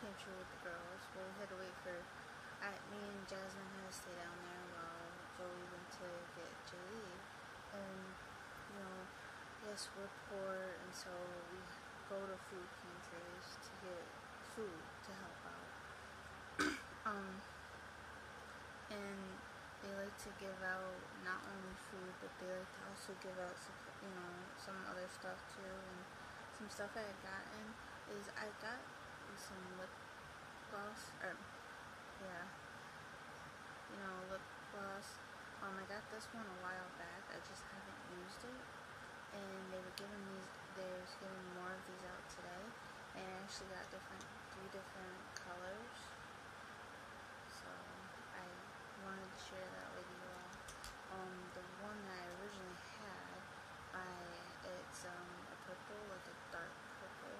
pantry with the girls. We had to wait for, I, me and Jasmine had to stay down there while Joey went to get Julie. And, you know, yes, we're poor, and so we go to food pantries to get food to help out. um, and they like to give out not only food, but they like to also give out, you know, some other stuff too. And some stuff I had gotten is I got some lip gloss, or yeah, you know, lip gloss. Um, I got this one a while back. I just haven't used it, and they were giving these. They was giving more of these out today, and I actually got different, three different colors. So I wanted to share that with you all. Um, the one that I originally had, I it's um a purple, like a dark purple.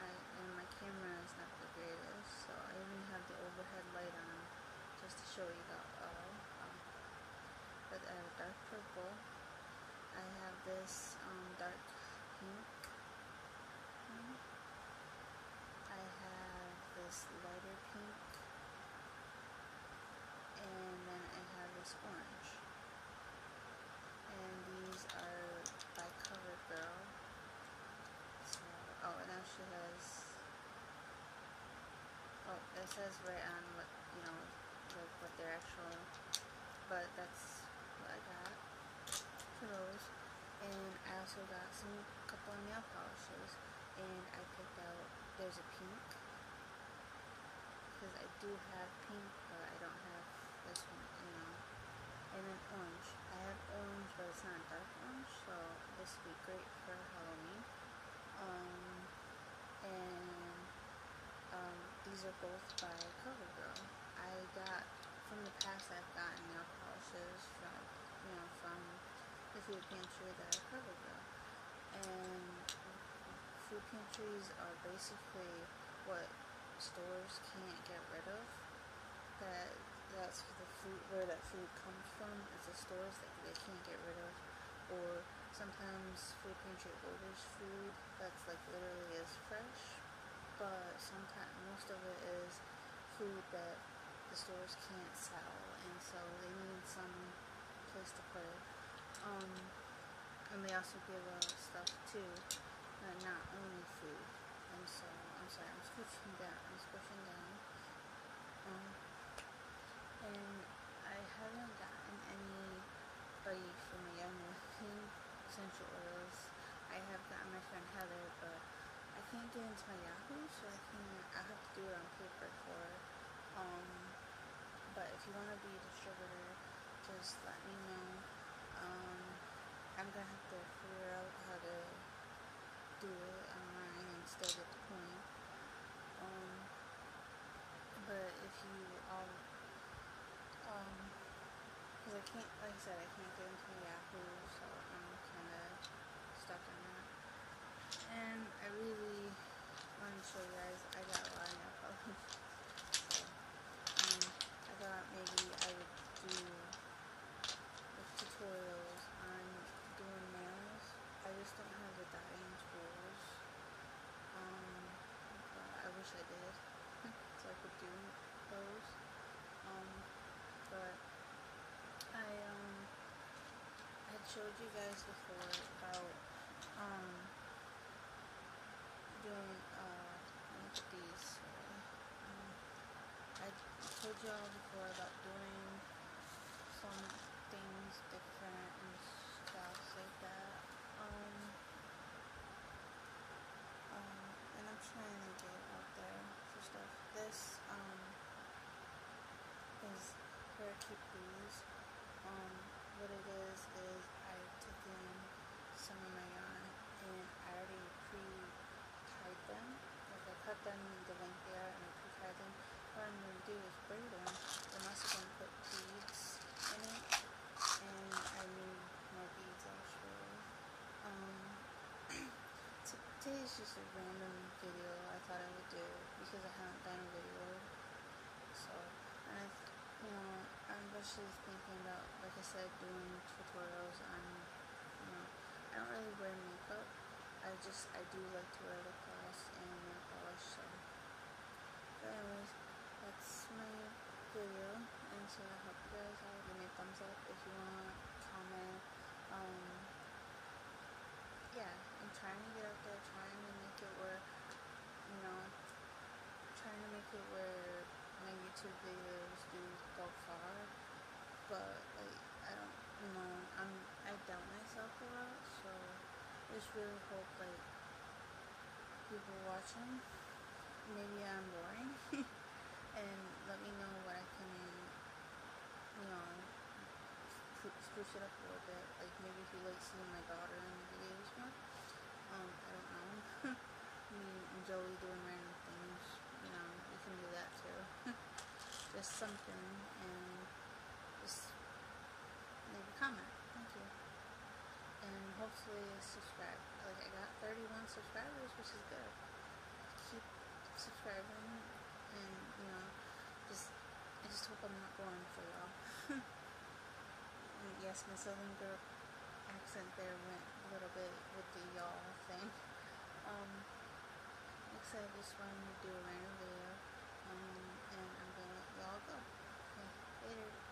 I, and my camera is not the greatest, so I even have the overhead light on just to show you that all. Um, but I have a dark purple. I have this um, dark pink. One. I have this lighter pink and then I have this orange. And these are by CoverGirl. So, oh, and now she has, oh, it says right on what, you know, like what their actual, but that's what I got for those. And I also got some couple of nail polishes, and I picked out, there's a pink, because I do have pink, but I don't have this one, you know. And then orange. I have orange, but it's not dark orange, so this would be great for Halloween. Um, and um, these are both by CoverGirl. I got from the past. I've gotten nail polishes from, you know, from the food pantry that are CoverGirl. And food pantries are basically what stores can't get rid of. That that's the food where that food comes from. It's the stores that they can't get rid of, or sometimes food pantry orders food that's like literally is fresh, but sometimes most of it is food that the stores can't sell, and so they need some place to put it. Um, and they also give out stuff too, uh, not only food. And so I'm sorry, I'm squishing down. I'm squishing down. Um, and I haven't gotten anybody from a young living essential oils. I have gotten my friend Heather, but can't get into my Yahoo, so I can I have to do it on paper for. Um, but if you want to be a distributor, just let me know. Um, I'm gonna have to figure out how to do it online and still get the point. Um, but if you all um, because I can't, like I said, I can't get into my Yahoo, so I'm kind of stuck on that. And I really want to show you guys, I got a lot of nail polish. So, um, I thought maybe I would do the tutorials on doing nails. I just don't have the dyeing tools. Um, I wish I did, so I could do those. Um, but I um had showed you guys before about um doing uh these. Um, I told y'all before about doing some things different and stuff like that. Um, um, and I'm trying to get out there for stuff. This um is where I keep these. Um, what it is is I took in some of my yarn and I already pre-tied them. Like I cut them the length they are and I pre-tied them. What I'm going to do is braid them. I'm also going to put beads in it and I need more beads actually. Um, today is just a random video I thought I would do because I haven't done a video. So, and I you know, I'm especially thinking about, like I said, doing tutorials on, you know, I don't really wear makeup. I just, I do like to wear lip gloss and nail polish, so. But anyways, that's my video, and so I hope you guys all give me a thumbs up if you want like people watching maybe I'm boring. And let me know what I can you know spruce it up a little bit. Like maybe if you like seeing my daughter in the videos more. Um I don't know. Me and Joey doing random things you know you can do that too. Just something and just leave a comment hopefully subscribe. Like I got 31 subscribers which is good. Keep subscribing and you know just I just hope I'm not boring for y'all. Yes my southern girl accent there went a little bit with the y'all thing. Um I I just wanted to do a random video um and I'm gonna let y'all go. Okay later